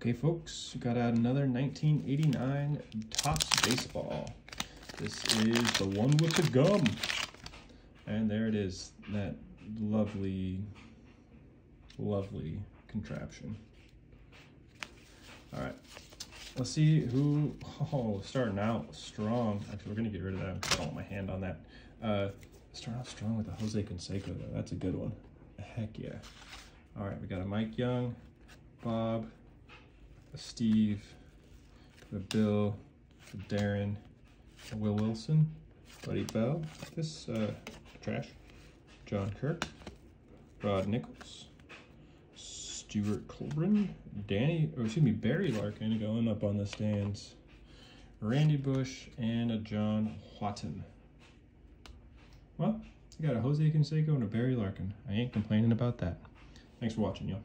Okay, folks, we got out another 1989 Topps baseball. This is the one with the gum. And there it is, that lovely, lovely contraption. All right, let's see who, oh, starting out strong. Actually, we're gonna get rid of that. I don't want my hand on that. Uh, starting out strong with the Jose Canseco though. That's a good one. Heck yeah. All right, we got a Mike Young, Bob, Steve, a Bill, a Darren, a Will Wilson, Buddy Bell, this uh, trash, John Kirk, Rod Nichols, Stuart Colburn, Danny, or excuse me, Barry Larkin going up on the stands, Randy Bush, and a John Whatton. Well, I got a Jose Canseco and a Barry Larkin. I ain't complaining about that. Thanks for watching, y'all.